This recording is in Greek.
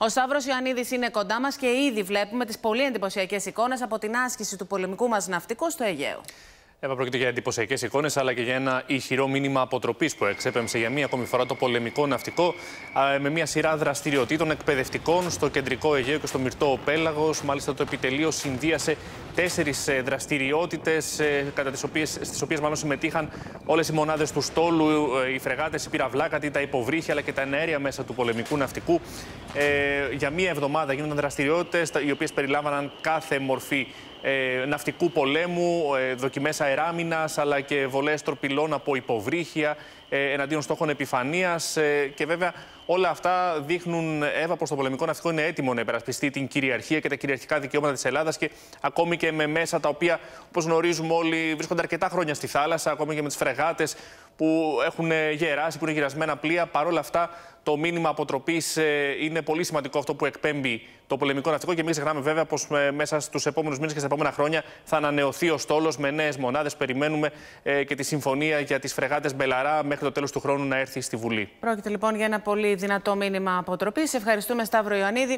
Ο Σταύρος Ιωαννίδης είναι κοντά μας και ήδη βλέπουμε τις πολύ εντυπωσιακές εικόνες από την άσκηση του πολεμικού μας ναυτικού στο Αιγαίο. Εύα, πρόκειται για εντυπωσιακές εικόνες, αλλά και για ένα ηχηρό μήνυμα αποτροπής που εξέπεμψε για μία ακόμη φορά το πολεμικό ναυτικό με μια σειρά δραστηριοτήτων εκπαιδευτικών στο κεντρικό Αιγαίο και στο Μυρτό Πέλαγος. Μάλιστα, το επιτελείο συνδύασε τέσσερις ε, δραστηριότητες, στις οποίες μάλλον συμμετείχαν όλες οι μονάδες του στόλου, ε, οι φρεγάτες, οι πυραυλάκατοι, τα υποβρύχια αλλά και τα ενέργεια μέσα του πολεμικού ναυτικού. Ε, για μία εβδομάδα γίνονταν δραστηριότητες, οι οποίες περιλάμβαναν κάθε μορφή ε, ναυτικού πολέμου, ε, δοκιμές αεράμινας αλλά και βολές τροπυλών από υποβρύχια ε, εναντίον στόχων επιφανείας ε, και βέβαια όλα αυτά δείχνουν Εύα πως το πολεμικό ναυτικό είναι έτοιμο να υπερασπιστεί την κυριαρχία και τα κυριαρχικά δικαιώματα της Ελλάδας και ακόμη και με μέσα τα οποία όπως γνωρίζουμε όλοι βρίσκονται αρκετά χρόνια στη θάλασσα, ακόμη και με τις φρεγάτες που έχουν γεράσει, που είναι γυρασμένα πλοία. Παρ' όλα αυτά, το μήνυμα αποτροπής ε, είναι πολύ σημαντικό αυτό που εκπέμπει το πολεμικό ναυτικό. Και μην ξεχνάμε βέβαια πως ε, μέσα στους επόμενους μήνες και στα επόμενα χρόνια θα ανανεωθεί ο στόλος με νέες μονάδες. Περιμένουμε ε, και τη συμφωνία για τις φρεγάτες Μπελαρά μέχρι το τέλος του χρόνου να έρθει στη Βουλή. Πρόκειται λοιπόν για ένα πολύ δυνατό μήνυμα αποτροπής. Ευχαριστούμε, Σταύρο Ιωαννίδη.